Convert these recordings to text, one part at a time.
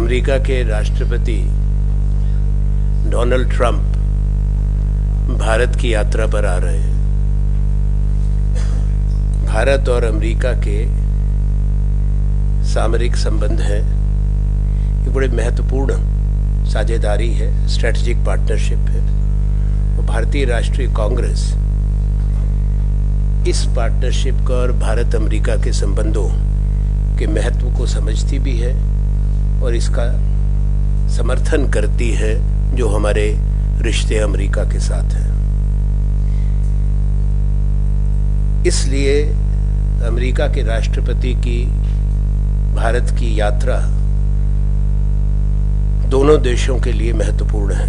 America के राष्ट्रपति Donald Trump Bharat की यात्रा पर आ रहे हैं। भारत और अमेरिका के सामरिक संबंध हैं। ये बड़े महत्वपूर्ण साझेदारी है स्ट्रेटजिक पार्टनरशिप है। और भारतीय राष्ट्रीय कांग्रेस इस पार्टनरशिप का और भारत अमेरिका के संबंधों के महत्व को समझती भी है। और इसका समर्थन करती है जो हमारे रिश्ते अमेरिका के साथ हैं। इसलिए अमेरिका के राष्ट्रपति की भारत की यात्रा दोनों देशों के लिए महत्वपूर्ण है।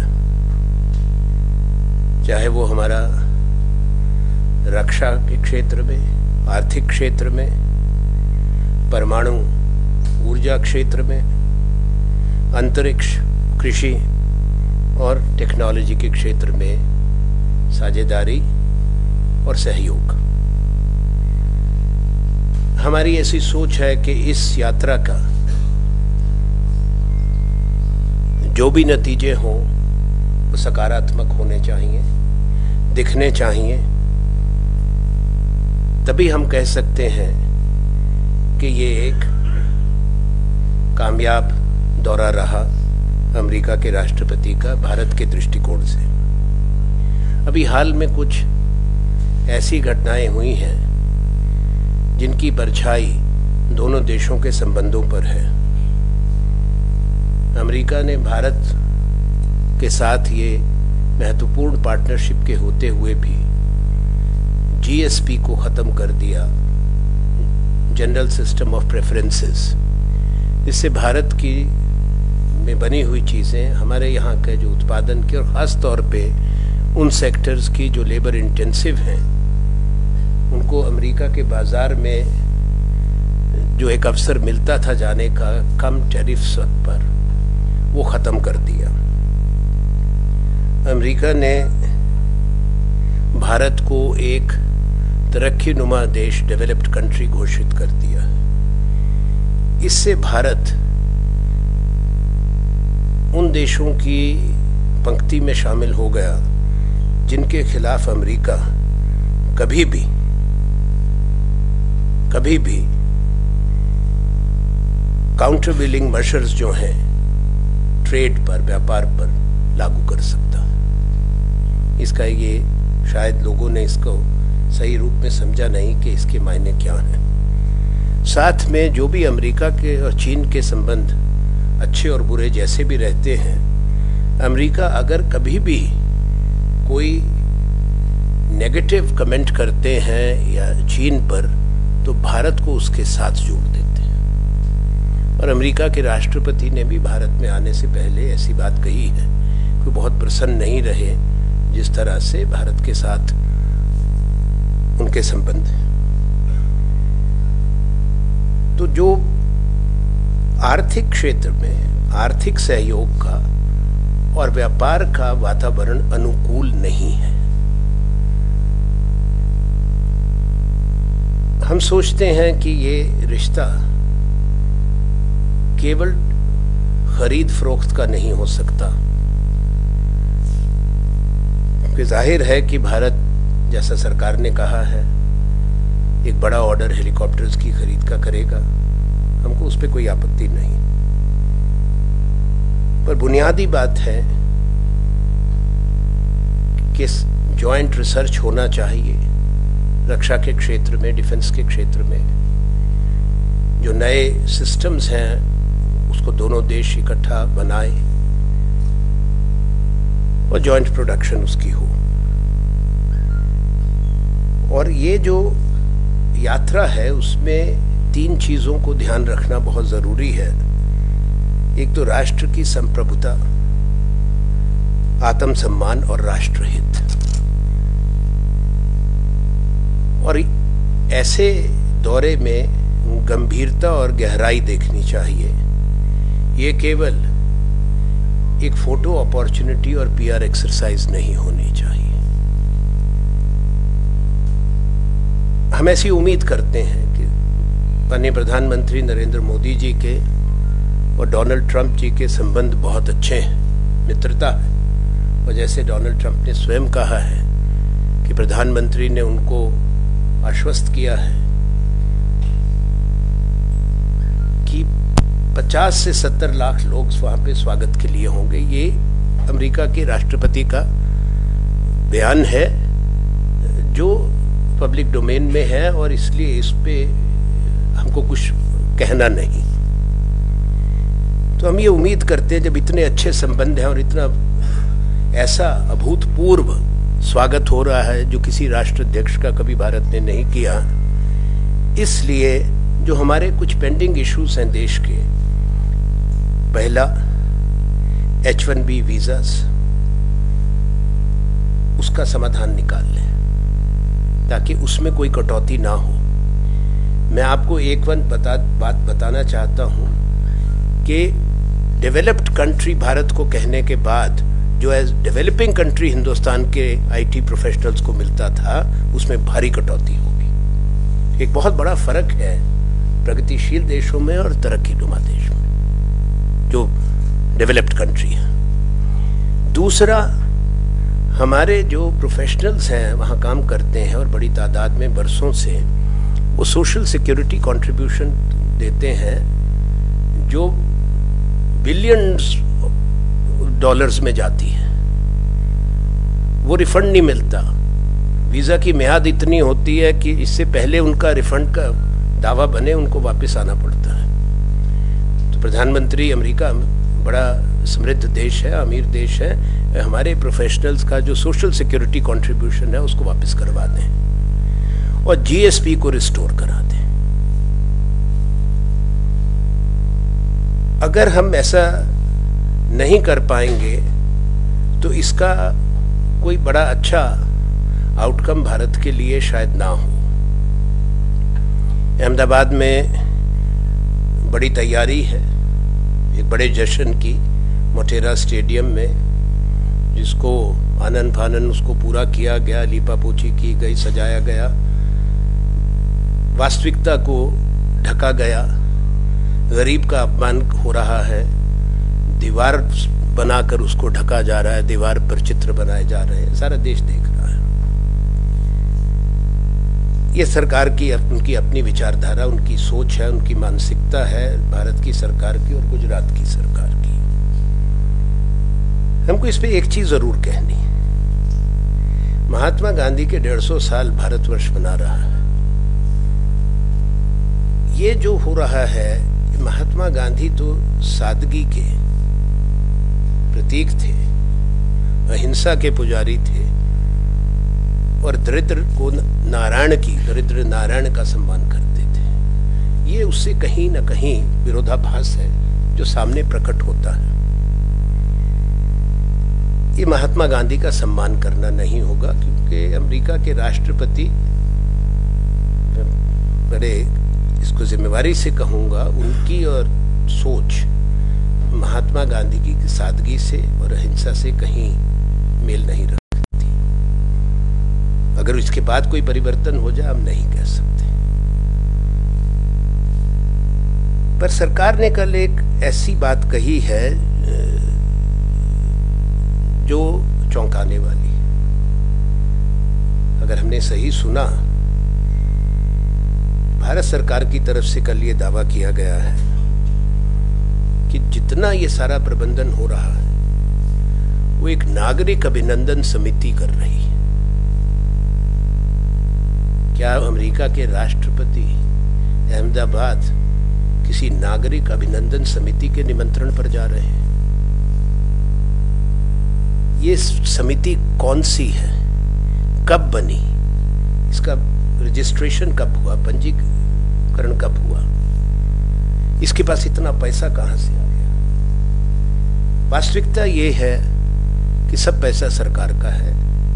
चाहे वो हमारा रक्षा के क्षेत्र में, आर्थिक क्षेत्र में, परमाणु ऊर्जा क्षेत्र में अंतरिक्ष, कृषि और टेक्नोलॉजी के क्षेत्र में साझेदारी और सहयोग। हमारी ऐसी सोच है कि इस यात्रा का जो भी नतीजे हों, वो सकारात्मक होने चाहिए, दिखने चाहिए। तभी हम कह सकते हैं कि ये एक कामयाब दौरा रहा अमेरिका के राष्ट्रपति का भारत के दृष्टिकोण से। अभी हाल में कुछ ऐसी घटनाएँ हुई हैं जिनकी परछाई दोनों देशों के संबंधों पर है। अमेरिका ने भारत के साथ ये महत्वपूर्ण पार्टनरशिप के होते हुए भी जीएसपी को खत्म कर दिया। जनरल सिस्टम ऑफ़ प्रेफरेंसेस इससे भारत की में बनी हुई चीज़ें हमारे यहाँ के जो उत्पादन की और ख़ास तौर पे उन सेक्टर्स की जो लेबर इंटेंसिव हैं, उनको अमेरिका के बाज़ार में जो एक अवसर मिलता था जाने का कम टैरिफ्स पर, वो ख़त्म कर दिया। अमेरिका ने भारत को एक तरक्की नुमा देश डेवलप्ड कंट्री घोषित कर दिया। इससे भारत उन देशों की पंक्ति में शामिल हो गया, जिनके खिलाफ अमेरिका कभी भी कभी भी काउंटर बिलिंग मशर्स जो हैं ट्रेड पर, व्यापार पर लागू कर सकता इसका ये, शायद लोगों ने इसको सही रूप में समझा नहीं कि इसके मायने क्या हैं। साथ में जो भी अमेरिका के और चीन के संबंध अच्छे और बुरे जैसे भी रहते हैं। अमेरिका अगर कभी भी कोई नेगेटिव कमेंट करते हैं या चीन पर तो भारत को उसके साथ जोड़ देते हैं। और अमेरिका के राष्ट्रपति ने भी भारत में आने से पहले ऐसी बात कही है कि बहुत प्रसन्न नहीं रहे, जिस तरह से भारत के साथ उनके संबंध तो जो आर्थिक क्षेत्र में, आर्थिक सहयोग का और व्यापार का वातावरण अनुकूल नहीं है। हम सोचते हैं कि ये रिश्ता केवल खरीद फरोख्त का नहीं हो सकता। क्योंकि ज़ाहिर है कि भारत, जैसा सरकार ने कहा है, एक बड़ा ऑर्डर हेलीकॉप्टर्स की खरीद का करेगा। हमको उस पर कोई आपत्ति नहीं। पर बुनियादी बात है कि जॉइंट रिसर्च होना चाहिए रक्षा के क्षेत्र में डिफेंस के क्षेत्र में। जो नए सिस्टम्स हैं, उसको दोनों देश इकट्ठा बनाए और जॉइंट प्रोडक्शन उसकी हो। और ये जो यात्रा है, उसमें तीन चीज़ों को ध्यान रखना बहुत ज़रूरी है। एक तो राष्ट्र की संप्रभुता, आत्मसम्मान और राष्ट्रहित। और ऐसे दौरे में गंभीरता और गहराई देखनी चाहिए। ये केवल एक फ़ोटो अपॉर्चुनिटी और पीआर एक्सरसाइज नहीं होनी चाहिए। हम ऐसी उम्मीद करते हैं कि माननीय प्रधानमंत्री नरेंद्र मोदी जी के और डोनाल्ड ट्रंप जी के संबंध बहुत अच्छे हैं, मित्रता है। और जैसे डोनाल्ड ट्रंप ने स्वयं कहा है कि प्रधानमंत्री ने उनको आश्वस्त किया है कि 50 से 70 लाख लोग वहाँ पे स्वागत के लिए होंगे। ये अमेरिका के राष्ट्रपति का बयान है, जो पब्लिक डोमेन में है और इसलिए इस पे हमको कुछ कहना नहीं। तो हम ये उम्मीद करते हैं जब इतने अच्छे संबंध हैं और इतना ऐसा अभूतपूर्व स्वागत हो रहा है जो किसी राष्ट्र अध्यक्ष का कभी भारत ने नहीं किया, इसलिए जो हमारे कुछ पेंडिंग इश्यूज़ हैं देश के, पहला एच वन बी वीज़ा उसका समाधान निकाल लें, ताकि उसमें कोई कटौती ना हो। मैं आपको एक वन बता, बात बताना चाहता हूँ कि डेवलप्ड कंट्री भारत को कहने के बाद, जो एज डेवलपिंग कंट्री हिंदुस्तान के आईटी प्रोफेशनल्स को मिलता था, उसमें भारी कटौती होगी। एक बहुत बड़ा फ़र्क है प्रगतिशील देशों में और तरक्की नुमा देश में, जो डेवलप्ड कंट्री है। दूसरा, हमारे जो प्रोफेशनल्स हैं, वहाँ काम करते हैं और बड़ी तादाद में बरसों से वो सोशल सिक्योरिटी कंट्रीब्यूशन देते हैं जो बिलियंस डॉलर्स में जाती है। वो रिफंड नहीं मिलता। वीज़ा की म्याद इतनी होती है कि इससे पहले उनका रिफंड का दावा बने, उनको वापस आना पड़ता है। तो प्रधानमंत्री अमेरिका बड़ा समृद्ध देश है, अमीर देश है। हमारे प्रोफेशनल्स का जो सोशल सिक्योरिटी कंट्रीब्यूशन है, उसको वापस करवा दें। और जीएसपी को रिस्टोर करा दें अगर हम ऐसा नहीं कर पाएँगे तो इसका कोई बड़ा अच्छा आउटकम भारत के लिए शायद ना हो। अहमदाबाद में बड़ी तैयारी है, एक बड़े जश्न की मोटेरा स्टेडियम में, जिसको आनंद फानन उसको पूरा किया गया लीपा पोछी की गई, सजाया गया। वास्तविकता को ढका गया। गरीब का अपमान हो रहा है। दीवार बनाकर उसको ढका जा रहा है, दीवार पर चित्र बनाए जा रहे हैं। सारा देश देख रहा है। ये सरकार की, उनकी अपनी विचारधारा, उनकी सोच है, उनकी मानसिकता है, भारत की सरकार की और गुजरात की सरकार की। हमको इस पे एक चीज़ ज़रूर कहनी महात्मा गांधी के डेढ़ सौ साल भारतवर्ष बना रहा है। ये जो हो रहा है महात्मा गांधी तो सादगी के प्रतीक थे, अहिंसा के पुजारी थे, और दरिद्र को नारायण की, दरिद्र नारायण का सम्मान करते थे। ये उससे कहीं ना कहीं विरोधाभास है, जो सामने प्रकट होता है। ये महात्मा गांधी का सम्मान करना नहीं होगा, क्योंकि अमेरिका के राष्ट्रपति, बड़े इसको जिम्मेवारी से कहूँगा उनकी और सोच महात्मा गांधी की सादगी से और अहिंसा से कहीं मेल नहीं रखती। अगर इसके बाद कोई परिवर्तन हो जाए, हम नहीं कह सकते। पर सरकार ने कल एक ऐसी बात कही है जो चौंकाने वाली अगर हमने सही सुना भारत सरकार की तरफ़ से कल ये दावा किया गया है कि जितना ये सारा प्रबंधन हो रहा है, वो एक नागरिक अभिनंदन समिति कर रही है। क्या अमेरिका के राष्ट्रपति अहमदाबाद किसी नागरिक अभिनंदन समिति के निमंत्रण पर जा रहे हैं? ये समिति कौन सी है? कब बनी? इसका रजिस्ट्रेशन कब हुआ? पंजीकरण कब हुआ? इसके पास इतना पैसा कहाँ से आ गया? वास्तविकता ये है कि सब पैसा सरकार का है,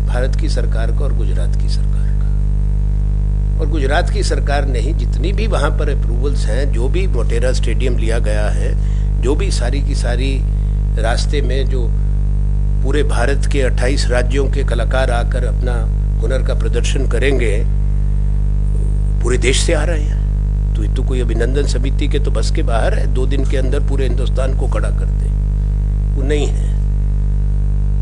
भारत की सरकार का और गुजरात की सरकार का। और गुजरात की सरकार नहीं, जितनी भी वहाँ पर अप्रूवल्स हैं, जो भी मोटेरा स्टेडियम लिया गया है, जो भी सारी की सारी रास्ते में जो पूरे भारत के 28 राज्यों के कलाकार आकर अपना हुनर का प्रदर्शन करेंगे पूरे देश से आ रहे हैं। तो ये तो कोई अभिनंदन समिति के तो बस के बाहर है। दो दिन के अंदर पूरे हिंदुस्तान को खड़ा कर दे। वो नहीं है।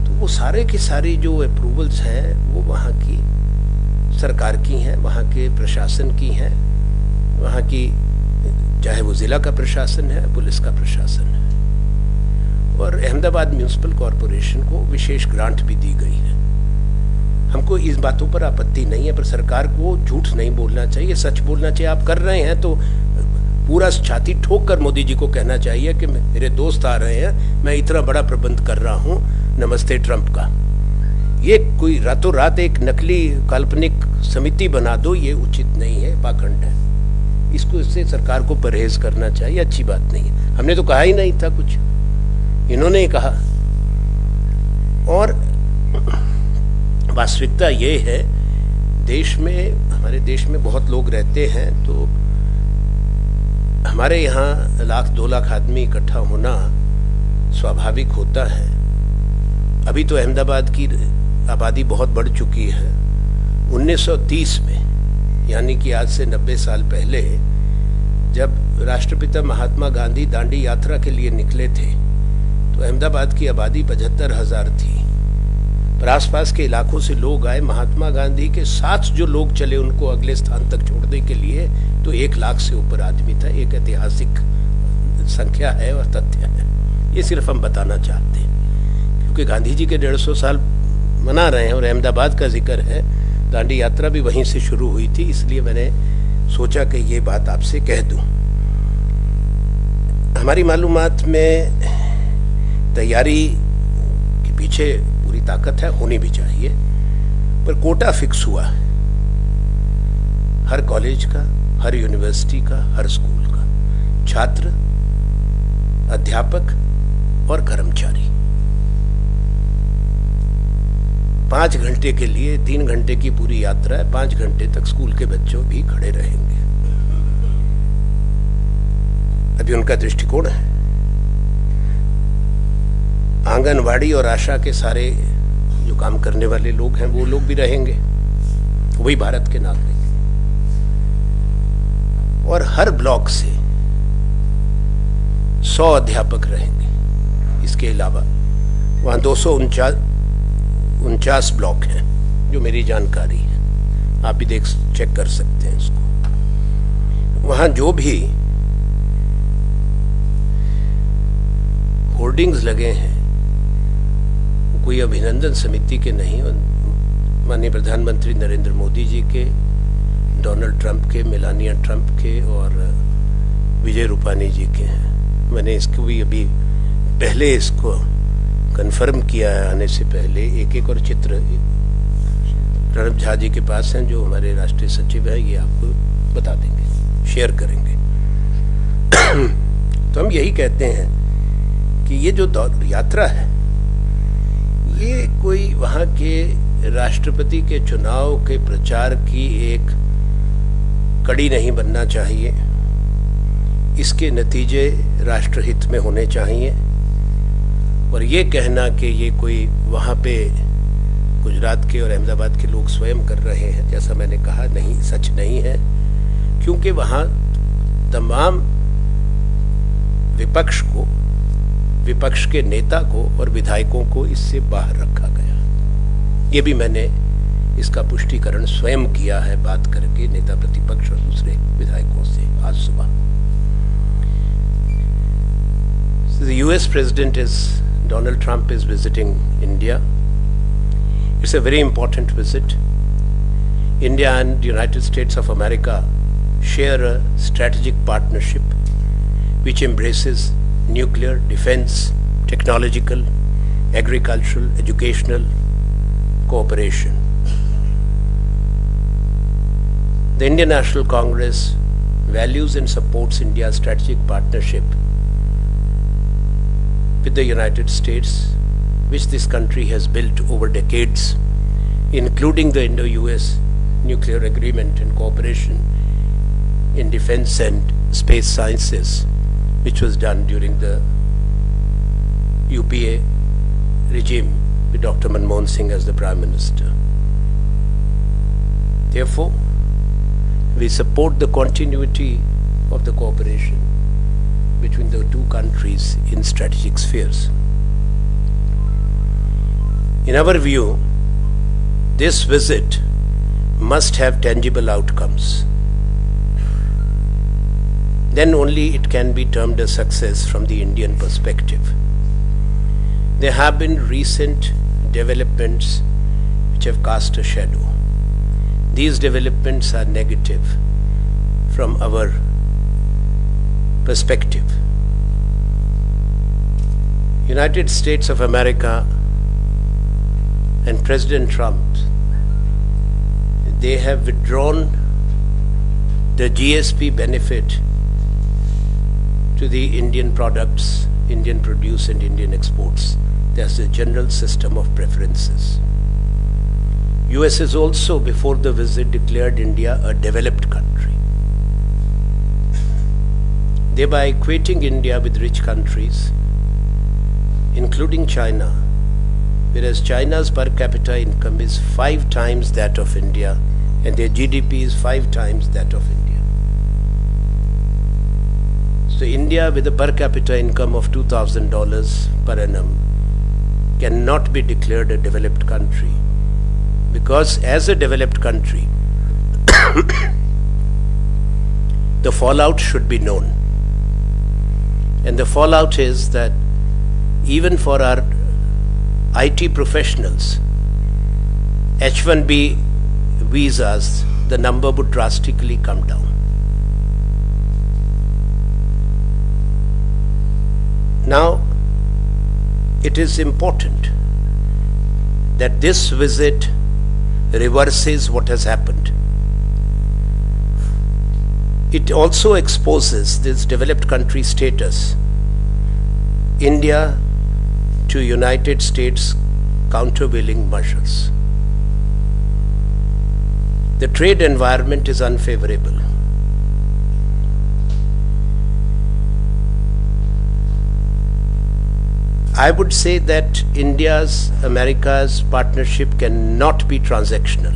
तो वो सारे की सारी जो अप्रूवल्स हैं, वो वहाँ की सरकार की हैं, वहाँ के प्रशासन की हैं, वहाँ की चाहे वो ज़िला का प्रशासन है, पुलिस का प्रशासन है। और अहमदाबाद म्यूनसिपल कॉरपोरेशन को विशेष ग्रांट भी दी गई है। हमको इस बातों पर आपत्ति नहीं है, पर सरकार को झूठ नहीं बोलना चाहिए, सच बोलना चाहिए। आप कर रहे हैं तो पूरा छाती ठोक कर मोदी जी को कहना चाहिए कि मेरे दोस्त आ रहे हैं, मैं इतना बड़ा प्रबंध कर रहा हूँ, नमस्ते ट्रंप का। ये कोई रातों रात एक नकली काल्पनिक समिति बना दो, ये उचित नहीं है, पाखंड है। इसको, इससे सरकार को परहेज करना चाहिए, अच्छी बात नहीं है। हमने तो कहा ही नहीं था कुछ। इन्होंने ही कहा। और वास्तविकता ये है, देश में, हमारे देश में बहुत लोग रहते हैं तो हमारे यहाँ लाख, दो लाख आदमी इकट्ठा होना स्वाभाविक होता है। अभी तो अहमदाबाद की आबादी बहुत बढ़ चुकी है। 1930 में, यानी कि आज से 90 साल पहले, जब राष्ट्रपिता महात्मा गांधी दांडी यात्रा के लिए निकले थे तो अहमदाबाद की आबादी पचहत्तर हज़ार थी। पर आसपास के इलाकों से लोग आए। महात्मा गांधी के साथ जो लोग चले, उनको अगले स्थान तक छोड़ने के लिए तो एक लाख से ऊपर आदमी था। एक ऐतिहासिक संख्या है और तथ्य है। ये सिर्फ़ हम बताना चाहते हैं। क्योंकि गांधी जी के डेढ़ सौ साल मना रहे हैं और अहमदाबाद का ज़िक्र है। दांडी यात्रा भी वहीं से शुरू हुई थी, इसलिए मैंने सोचा कि ये बात आपसे कह दूँ। हमारी मालूमात में तैयारी के पीछे ताकत है, होनी भी चाहिए। पर कोटा फिक्स हुआ है। हर कॉलेज का, हर यूनिवर्सिटी का, हर स्कूल का। छात्र, अध्यापक और कर्मचारी। पाँच घंटे के लिए तीन घंटे की पूरी यात्रा है, पाँच घंटे तक स्कूल के बच्चों भी खड़े रहेंगे। अभी उनका दृष्टिकोण है। आंगनवाड़ी और आशा के सारे जो काम करने वाले लोग हैं, वो लोग भी रहेंगे। वही भारत के नागरिक। और हर ब्लॉक से सौ अध्यापक रहेंगे। इसके अलावा वहाँ दो सौ उनचास ब्लॉक हैं, जो मेरी जानकारी है। आप भी देख, चेक कर सकते हैं इसको। वहाँ जो भी होर्डिंग्स लगे हैं कोई अभिनंदन समिति के नहीं माननीय प्रधानमंत्री नरेंद्र मोदी जी के, डोनाल्ड ट्रंप के, मिलानिया ट्रंप के, और विजय रूपानी जी के हैं। मैंने इसको भी अभी पहले इसको कंफर्म किया है, आने से पहले एक एक और चित्र। प्रणब झा जी के पास हैं, जो हमारे राष्ट्रीय सचिव हैं, ये आपको बता देंगे शेयर करेंगे। तो हम यही कहते हैं कि ये जो यात्रा है ये कोई वहाँ के राष्ट्रपति के चुनाव के प्रचार की एक कड़ी नहीं बनना चाहिए। इसके नतीजे राष्ट्रहित में होने चाहिए। और ये कहना कि ये कोई वहाँ पे गुजरात के और अहमदाबाद के लोग स्वयं कर रहे हैं, जैसा मैंने कहा, नहीं, सच नहीं है। क्योंकि वहाँ तमाम विपक्ष को विपक्ष के नेता को और विधायकों को इससे बाहर रखा गया। ये भी मैंने इसका पुष्टिकरण स्वयं किया है, बात करके नेता प्रतिपक्ष और दूसरे विधायकों से आज सुबह। US president is Donald Trump is visiting India it's a very important visit India and United States of America share strategic partnership which embraces nuclear, defense, technological, agricultural, educational cooperation. The Indian National Congress values and supports India's strategic partnership with the United States, which this country has built over decades, including the Indo-US nuclear agreement and cooperation in defense and space sciences which was done during the UPA regime with Dr. Manmohan Singh as the Prime Minister. Therefore, we support the continuity of the cooperation between the two countries in strategic spheres. In our view, this visit must have tangible outcomes. Then only it can be termed a success from the Indian perspective. There have been recent developments which have cast a shadow. These developments are negative from our perspective. United States of America and President Trump, they have withdrawn the GSP benefit to the Indian products, Indian produce and Indian exports. There's a general system of preferences. US has also before the visit declared India a developed country thereby equating India with rich countries, including China, whereas China's per capita income is five times that of India and their GDP is five times that of India. So India with a per capita income of $2,000 per annum cannot be declared a developed country because as a developed country the fallout should be known and the fallout is that even for our IT professionals, H1B visas, the number would drastically come down. Now, it is important that this visit reverses what has happened. It also exposes this developed country status, India to United States countervailing measures. The trade environment is unfavorable. I would say that India's, America's partnership cannot be transactional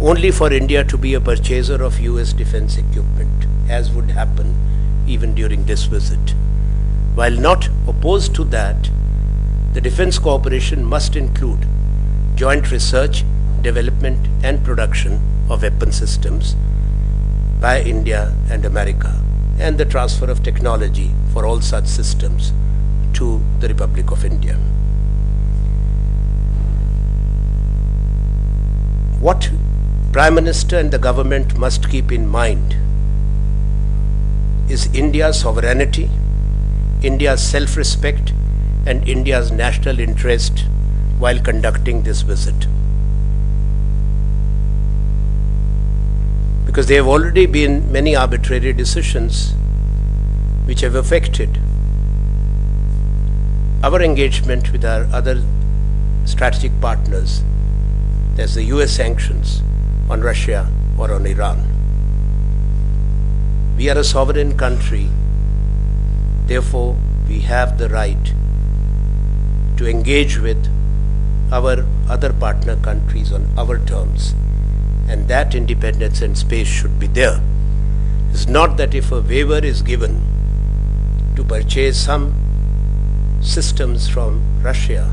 only for India to be a purchaser of US defense equipment, as would happen even during this visit. While not opposed to that, the defense cooperation must include joint research, development and production of weapon systems by India and America and the transfer of technology for all such systems to the Republic of India. What Prime Minister and the government must keep in mind is India's sovereignty, India's self-respect and India's national interest while conducting this visit. Because there have already been many arbitrary decisions which have affected our engagement with our other strategic partners. There's the US sanctions, on Russia or on Iran. We are a sovereign country, therefore we have the right to engage with our other partner countries on our terms and that independence and space should be there. It's not that if a waiver is given to purchase some systems from Russia,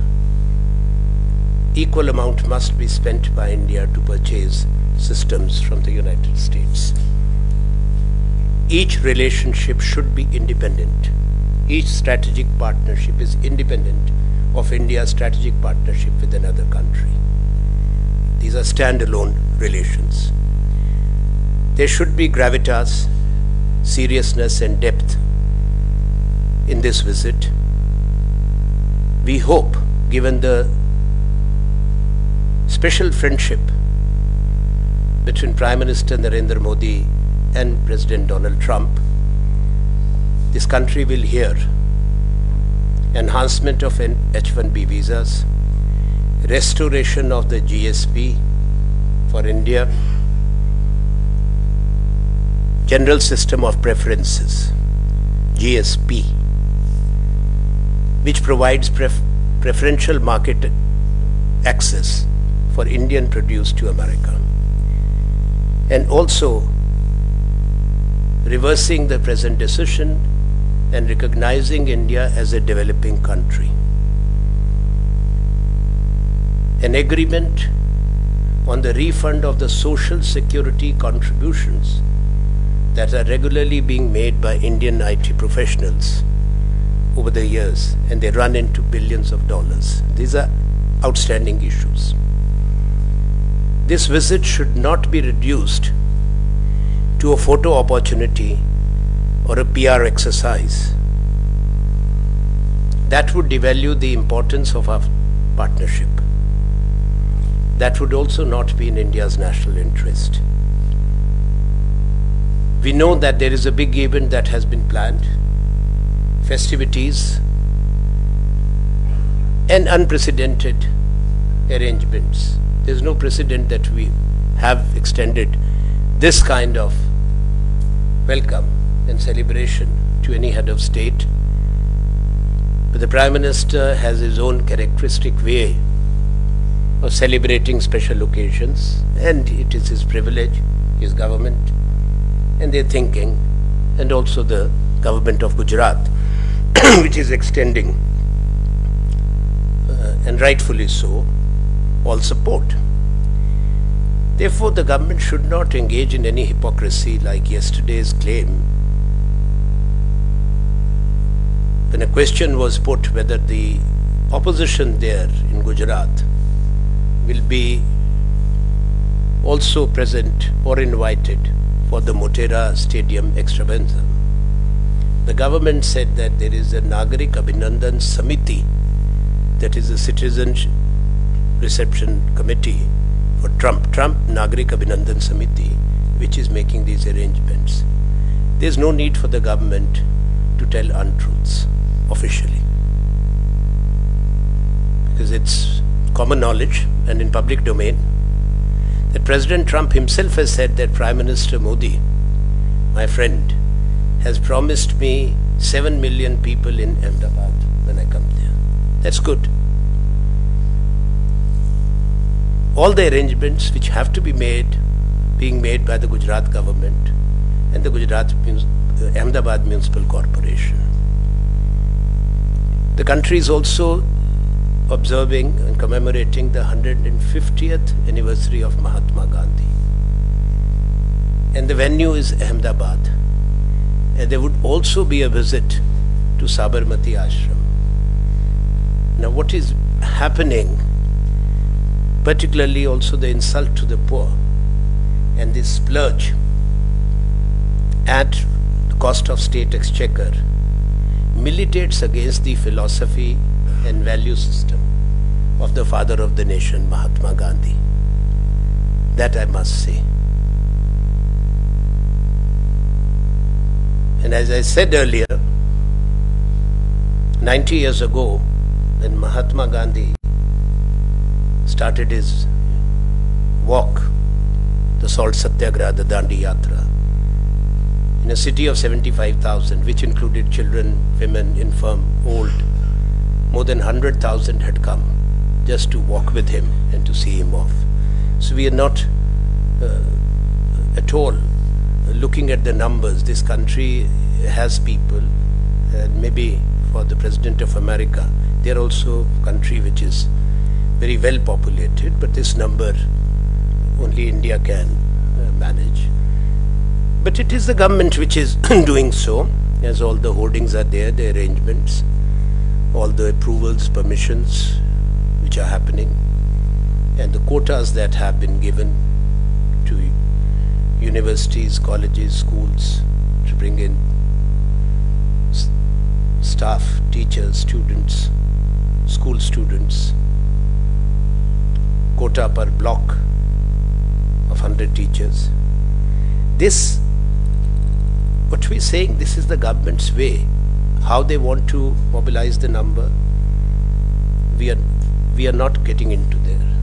equal amount must be spent by India to purchase systems from the United States. Each relationship should be independent. Each strategic partnership is independent of India's strategic partnership with another country. These are standalone relations. There should be gravitas, seriousness and depth in this visit. We hope, given the special friendship between Prime Minister Narendra Modi and President Donald Trump, this country will hear enhancement of H-1B visas, restoration of the GSP for India, General System of Preferences, GSP, which provides pref preferential market access for Indian produce to America and also reversing the present decision and recognizing India as a developing country. An agreement on the refund of the social security contributions that are regularly being made by Indian IT professionals over the years and they run into billions of dollars. These are outstanding issues. This visit should not be reduced to a photo opportunity or a PR exercise. That would devalue the importance of our partnership. That would also not be in India's national interest. We know that there is a big event that has been planned, festivities, and unprecedented arrangements. There is no precedent that we have extended this kind of welcome and celebration to any head of state. But the Prime Minister has his own characteristic way of celebrating special occasions and it is his privilege, his government and their thinking and also the government of Gujarat which is extending uh, and rightfully so all support. Therefore, the government should not engage in any hypocrisy like yesterday's claim when a question was put whether the opposition there in Gujarat will be also present or invited for the Motera Stadium extravaganza. The government said that there is a Nagarik Abhinandan Samiti, that is a citizen reception committee for Trump, Trump Nagarik Abhinandan Samiti, which is making these arrangements. There is no need for the government to tell untruths officially. Because it's common knowledge and in public domain that President Trump himself has said that Prime Minister Modi, my friend, has promised me 7 million people in Ahmedabad when I come there. That's good. All the arrangements which have to be made, being made by the Gujarat government and the Gujarat uh, Ahmedabad Municipal Corporation. The country is also observing and commemorating the 150th anniversary of Mahatma Gandhi. And the venue is Ahmedabad. And there would also be a visit to Sabarmati Ashram. Now what is happening, particularly also the insult to the poor and this splurge at the cost of state exchequer militates against the philosophy and value system of the father of the nation, Mahatma Gandhi. That I must say. And as I said earlier, 90 years ago, when Mahatma Gandhi started his walk, the Salt Satyagraha, the Dandi Yatra, in a city of 75,000, which included children, women, infirm, old, more than 100,000 had come just to walk with him and to see him off. So we are not uh, at all looking at the numbers. This country has people and maybe for the President of America, they are also a country which is very well populated, but this number only India can uh, manage. But it is the government which is doing so, as all the holdings are there, the arrangements, all the approvals, permissions which are happening, and the quotas that have been given to universities, colleges, schools to bring in staff, teachers, students, school students, quota per block of 100 teachers. This what we're saying, this is the government's way, how they want to mobilize the number. We are, we are not getting into there.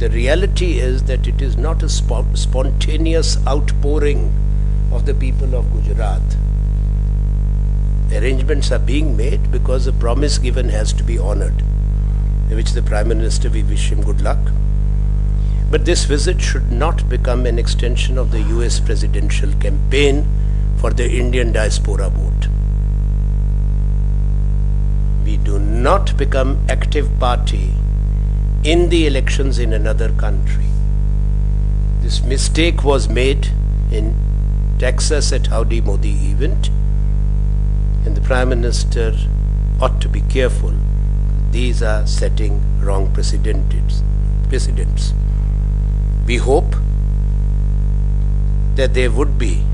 The reality is that it is not a sp spontaneous outpouring of the people of Gujarat. Arrangements are being made because the promise given has to be honored, which the Prime Minister, we wish him good luck. But this visit should not become an extension of the US presidential campaign for the Indian diaspora vote. We do not become active party in the elections in another country. This mistake was made in Texas at Howdy Modi event and the Prime Minister ought to be careful. These are setting wrong precedents. precedents. We hope that there would be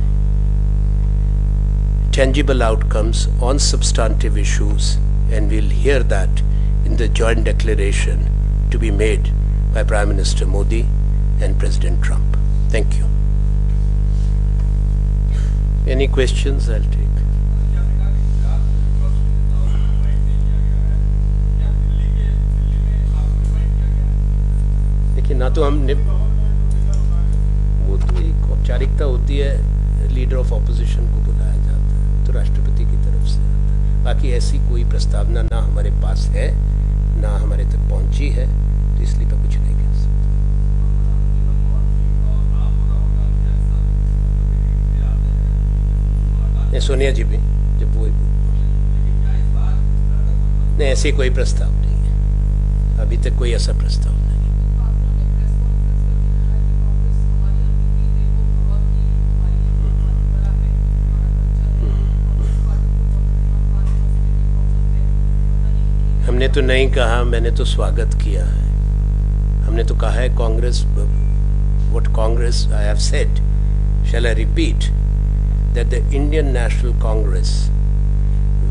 tangible outcomes on substantive issues and we'll hear that in the joint declaration to be made by Prime Minister Modi and President Trump. Thank you. Any questions I'll take. ना तो हम वो तो एक औपचारिकता होती है, leader of opposition को बुलाया जाता है तो राष्ट्रपति की तरफ़ से आता है बाकी ऐसी कोई प्रस्तावना ना हमारे पास है ना हमारे तक पहुँची है तो इसलिए मैं कुछ नहीं कह सकता। सोनिया जी भी, जब वो नहीं, ऐसी कोई प्रस्ताव नहीं है। अभी तक कोई ऐसा प्रस्ताव नहीं हमने तो नहीं कहा, मैंने तो स्वागत किया है। हमने तो कहा है, Congress what Congress I have said shall I repeat that the Indian National Congress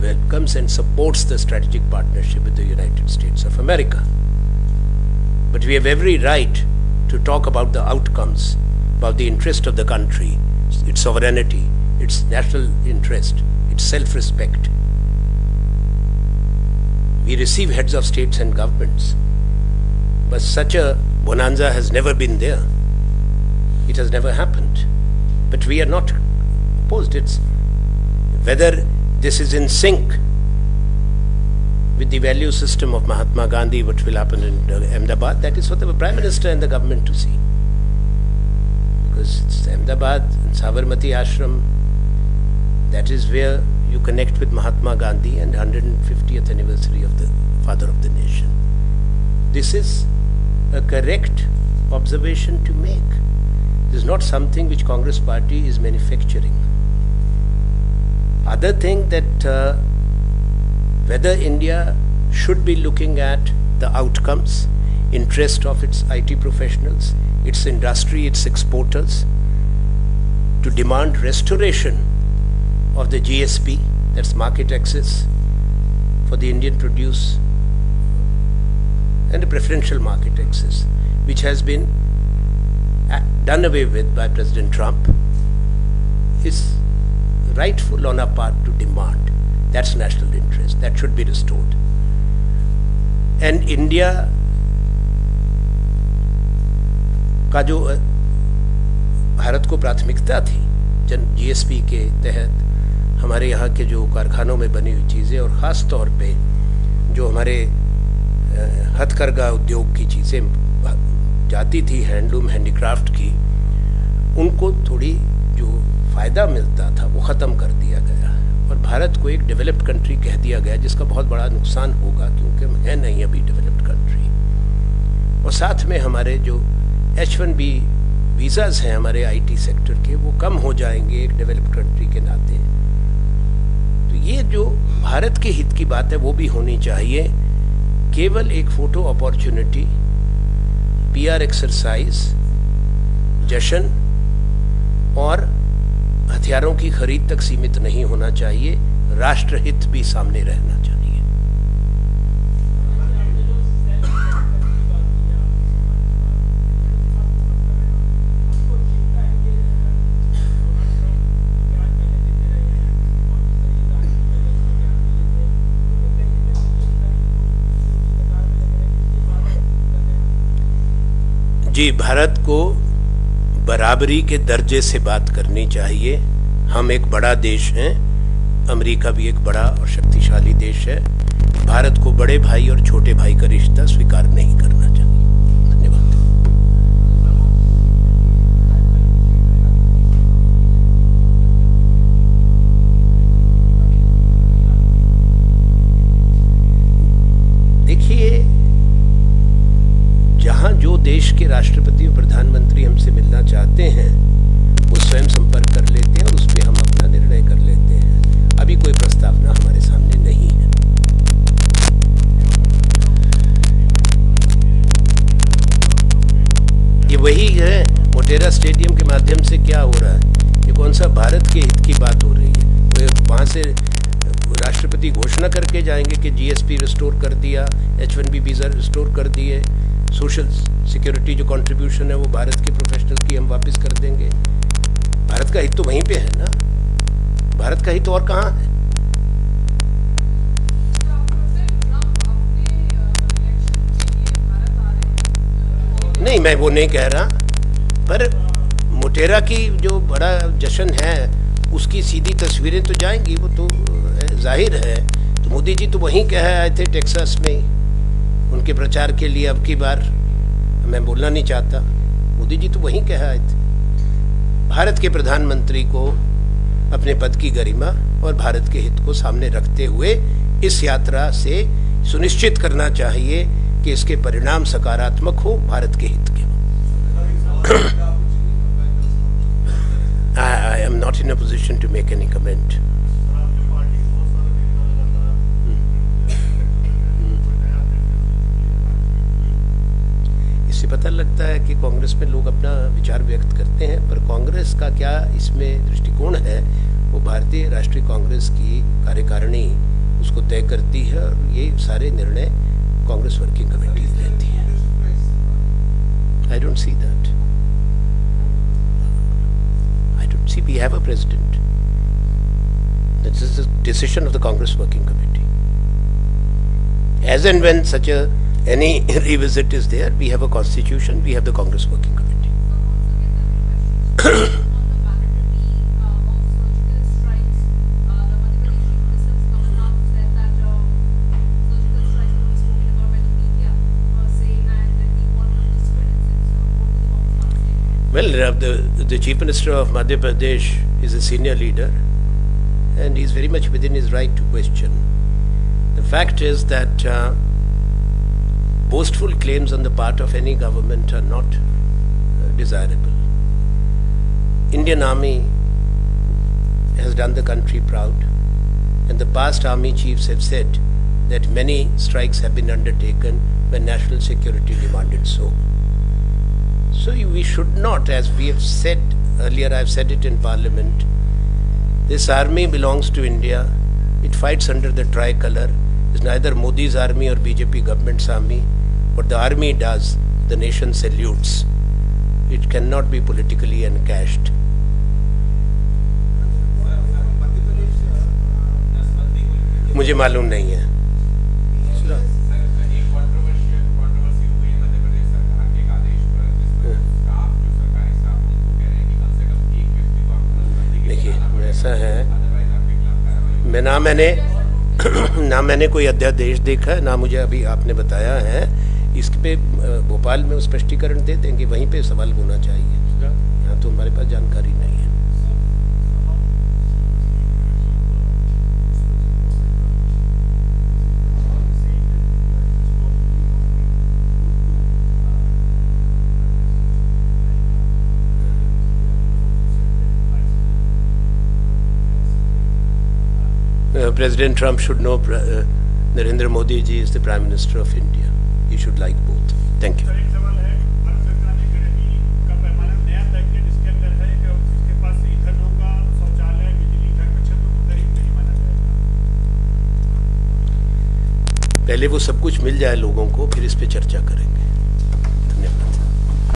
welcomes and supports the strategic partnership with the United States of America but we have every right to talk about the outcomes about the interest of the country its sovereignty its national interest its self respect we receive heads of states and governments. But such a bonanza has never been there. It has never happened. But we are not opposed. It's whether this is in sync with the value system of Mahatma Gandhi, which will happen in uh, Ahmedabad, that is for the Prime Minister and the government to see. Because it's Ahmedabad and Sabarmati Ashram, that is where you connect with Mahatma Gandhi and 150th anniversary of the father of the nation. This is a correct observation to make. This is not something which Congress party is manufacturing. Other thing that uh, whether India should be looking at the outcomes, interest of its IT professionals, its industry, its exporters, to demand restoration of the GSP, that's market access for the Indian produce and a preferential market access, which has been done away with by President Trump, is rightful on our part to demand. That's national interest. That should be restored. And India का जो भारत को प्राथमिकता थी जन GSP के तहत हमारे यहाँ के जो कारखानों में बनी हुई चीज़ें और ख़ास तौर पे जो हमारे हथकरघा उद्योग की चीज़ें जाती थी, हैंडलूम, हैंडीक्राफ्ट की, उनको थोड़ी जो फ़ायदा मिलता था वो ख़त्म कर दिया गया और भारत को एक डेवलप्ड कंट्री कह दिया गया, जिसका बहुत बड़ा नुकसान होगा क्योंकि है नहीं अभी डेवलप्ड कंट्री। और साथ में हमारे जो एच वन बी वीज़ाज हैं हमारे आईटी सेक्टर के, वो कम हो जाएँगे एक डेवलप्ड कंट्री के नाते। ये जो भारत के हित की बात है, वो भी होनी चाहिए। केवल एक फ़ोटो अपॉर्चुनिटी पीआर एक्सरसाइज जशन और हथियारों की खरीद तक सीमित नहीं होना चाहिए। राष्ट्रहित भी सामने रहना चाहिए। जी, भारत को बराबरी के दर्जे से बात करनी चाहिए। हम एक बड़ा देश हैं। अमेरिका भी एक बड़ा और शक्तिशाली देश है। भारत को बड़े भाई और छोटे भाई का रिश्ता स्वीकार नहीं करना। के राष्ट्रपति और प्रधानमंत्री हमसे मिलना चाहते हैं, वो स्वयं संपर्क कर लेते हैं और उस पर हम अपना निर्णय कर लेते हैं। अभी कोई प्रस्तावना हमारे सामने नहीं है। ये वही है, मोटेरा स्टेडियम के माध्यम से क्या हो रहा है? ये कौन सा भारत के हित की बात हो रही है? वो वहाँ से राष्ट्रपति घोषणा करके जाएँगे कि जीएसपी रिस्टोर कर दिया H one B visa restore कर दिए। सोशल सिक्योरिटी जो कंट्रीब्यूशन है, वो भारत के प्रोफेशनल की हम वापस कर देंगे। भारत का हित तो वहीं पे है ना? भारत का हित और कहाँ है? नहीं, मैं वो नहीं कह रहा, पर मोटेरा की जो बड़ा जश्न है, उसकी सीधी तस्वीरें तो जाएँगी, वो तो ज़ाहिर है। तो मोदी जी तो वहीं कह आए थे टेक्सास में उनके प्रचार के लिए अब की बार मैं बोलना नहीं चाहता। मोदी जी तो वहीं कह आए थे। भारत के प्रधानमंत्री को अपने पद की गरिमा और भारत के हित को सामने रखते हुए इस यात्रा से सुनिश्चित करना चाहिए कि इसके परिणाम सकारात्मक हो, भारत के हित के I am not in a position to make any comment इससे पता लगता है कि कांग्रेस में लोग अपना विचार व्यक्त करते हैं, पर कांग्रेस का क्या इसमें दृष्टिकोण है, वो भारतीय राष्ट्रीय कांग्रेस की कार्यकारिणी उसको तय करती है और ये सारे निर्णय कांग्रेस वर्किंग कमेटी लेती है। I don't see that I don't see we have a president that is the decision of the Congress working committee as and when such a any revisit is there we have a constitution we have the congress working committee Well, uh, the, the Chief Minister of Madhya Pradesh is a senior leader and he's very much within his right to question. The fact is that uh, boastful claims on the part of any government are not uh, desirable. Indian Army has done the country proud and the past army chiefs have said that many strikes have been undertaken when national security demanded so. So we should not, as we have said earlier, I have said it in Parliament, this army belongs to India. It fights under the tricolour. It's neither Modi's army or BJP government's army. What the army does, the nation salutes. It cannot be politically encashed. मुझे मालूम नहीं है देखिए ऐसा है मैं ना मैंने ना मैंने कोई अध्यादेश देखा है ना मुझे अभी आपने बताया है। इस पे भोपाल में स्पष्टीकरण दे देंगे वहीं पे सवाल होना चाहिए। यहाँ तो हमारे पास जानकारी नहीं Uh, President Trump should know uh, Narendra Modi ji is the Prime Minister of India. He should like both. Thank you. पहले वो सब कुछ मिल जाए लोगों को फिर इस पे चर्चा करेंगे